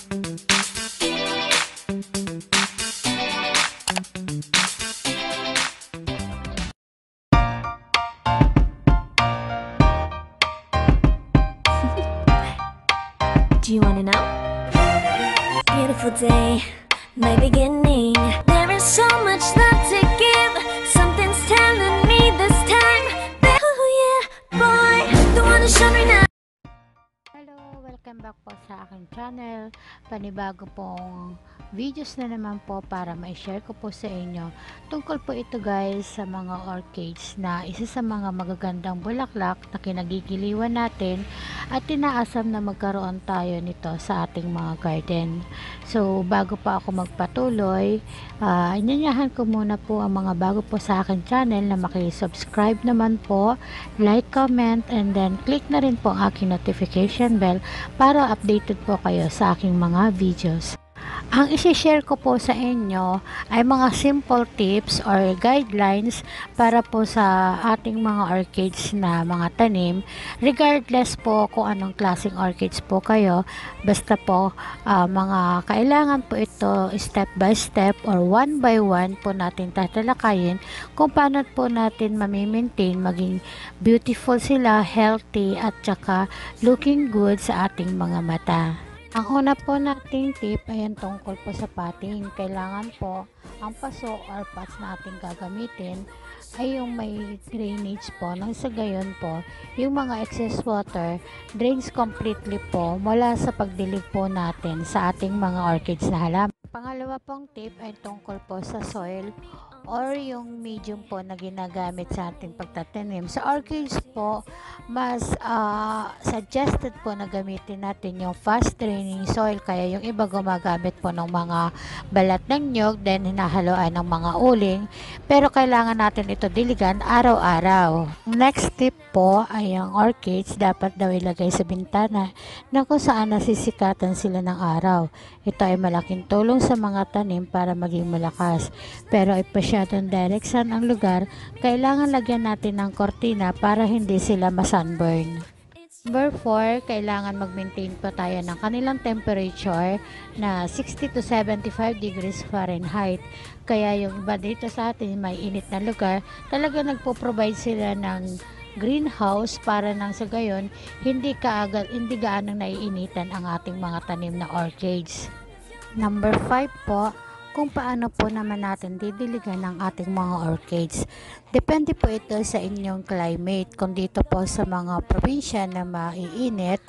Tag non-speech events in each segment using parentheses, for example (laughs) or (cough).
(laughs) Do you wanna know? Beautiful day, my beginning. There is so much love to give. Channel. Panibago pong videos na naman po para ma-share ko po sa inyo. Tungkol po ito guys sa mga orchids na isa sa mga magagandang bulaklak na kinagigiliwan natin at tinaasam na magkaroon tayo nito sa ating mga garden. So bago pa ako magpatuloy, uh, inanyahan ko muna po ang mga bago po sa aking channel na makisubscribe naman po, like, comment, and then click na rin po ang aking notification bell para updated po kayo sa aking mga videos. Ang isi-share ko po sa inyo ay mga simple tips or guidelines para po sa ating mga orchids na mga tanim. Regardless po kung anong klaseng orchids po kayo, basta po uh, mga kailangan po ito step by step or one by one po natin tatalakayin kung paano po natin mamimaintain maging beautiful sila, healthy at saka looking good sa ating mga mata. Ang una po nating tip ay ang tungkol po sa potting. Kailangan po ang paso or pots na ating gagamitin ay yung may drainage po. Nang sa gayon po, yung mga excess water drains completely po mula sa pagdilig po natin sa ating mga orchids na halaman. Pangalawa pong tip ay tungkol po sa soil or yung medium po na ginagamit sa ating pagtatanim. Sa orchids po, mas uh, suggested po na gamitin natin yung fast draining soil kaya yung iba gumagamit po ng mga balat ng nyog then hinahaluan ng mga uling pero kailangan natin ito diligan araw-araw. Next tip po ay ang orchids dapat daw ilagay sa bintana na kung saan nasisikatan sila ng araw. Ito ay malaking tulong sa mga tanim para maging malakas pero ay masyadong direct sun ang lugar kailangan lagyan natin ng kortina para hindi sila masunburn. Number 4, kailangan mag-maintain pa tayo ng kanilang temperature na 60 to 75 degrees Fahrenheit. Kaya yung iba dito sa atin, may init na lugar, talaga nagpo-provide sila ng greenhouse para nang sa gayon, hindi kaagad, hindi gaanong naiinitan ang ating mga tanim na orchids. Number 5 po, kung paano po naman natin didiligan ang ating mga orchids. Depende po ito sa inyong climate. Kung dito po sa mga probinsya na maiinit,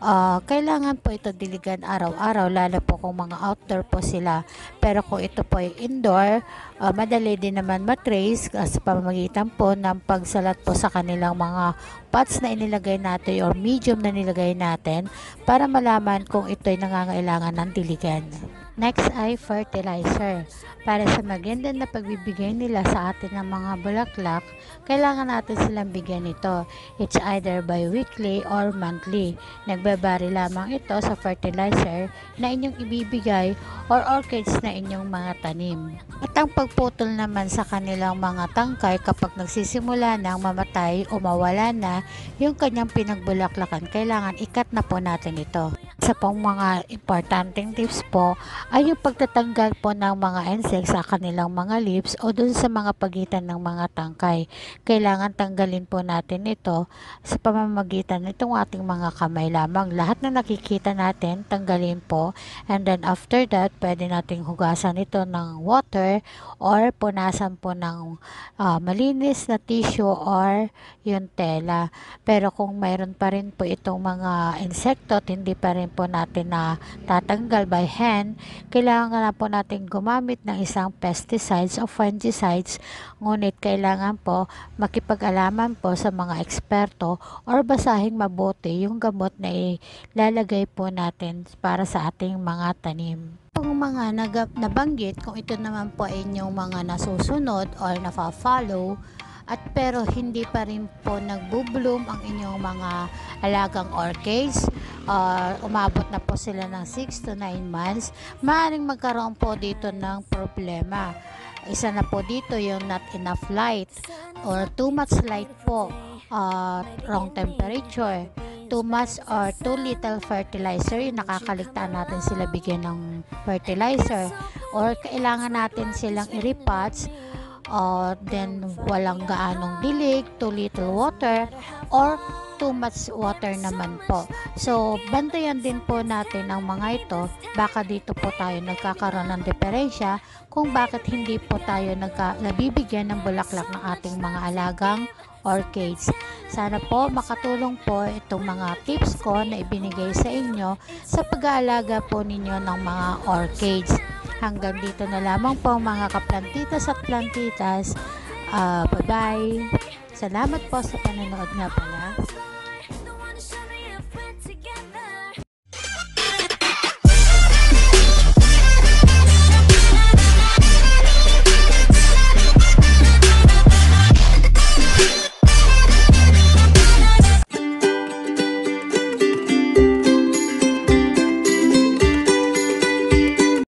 uh, kailangan po ito diligan araw-araw, lalo po kung mga outdoor po sila. Pero kung ito po ay indoor, uh, madali din naman matrace uh, sa pamamagitan po ng pagsalat po sa kanilang mga pots na inilagay natin or medium na nilagay natin para malaman kung ito ay nangangailangan ng diligan. Next ay fertilizer. Para sa maganda na pagbibigay nila sa atin ng mga bulaklak, kailangan natin silang bigyan ito. It's either bi-weekly or monthly. Nagbabari lamang ito sa fertilizer na inyong ibibigay or orchids na inyong mga tanim. At ang pagputol naman sa kanilang mga tangkay kapag nagsisimula nang mamatay o mawala na yung kanyang pinagbulaklakan, kailangan ikat na po natin ito. Sa pang mga importanteng tips po ay yung pagtatanggal po ng mga insects sa kanilang mga leaves o dun sa mga pagitan ng mga tangkay. Kailangan tanggalin po natin ito sa pamamagitan nitong ating mga kamay lamang. Lahat na nakikita natin, tanggalin po. And then after that, pwede nating hugasan ito ng water or punasan po ng uh, malinis na tissue or yung tela. Pero kung mayroon pa rin po itong mga insekto at hindi pa rin po natin na tatanggal by hand, kailangan na po natin gumamit ng isang pesticides o fungicides, ngunit kailangan po makipag-alaman po sa mga eksperto or basahing mabuti yung gamot na ilalagay po natin para sa ating mga tanim. Pong mga nabanggit, kung ito naman po ay inyong mga nasusunod or nafa-follow, at pero hindi pa rin po nagbo-bloom ang inyong mga alagang orchids, uh, umabot na po sila ng 6 to 9 months, maaaring magkaroon po dito ng problema. Isa na po dito yung not enough light or too much light po, uh, wrong temperature too much or too little fertilizer, yung nakakaligtaan natin sila bigyan ng fertilizer. Or kailangan natin silang i-repots or then walang gaanong dilig, too little water, or too much water naman po. So, bantayan din po natin ang mga ito. Baka dito po tayo nagkakaroon ng diferensya kung bakit hindi po tayo nagka, nabibigyan ng bulaklak ng ating mga alagang orchids. Sana po makatulong po itong mga tips ko na ibinigay sa inyo sa pag-aalaga po ninyo ng mga orchids. Hanggang dito na lamang po mga kaplantitas at plantitas. Uh, bye-bye. Salamat po sa panonood nga pala.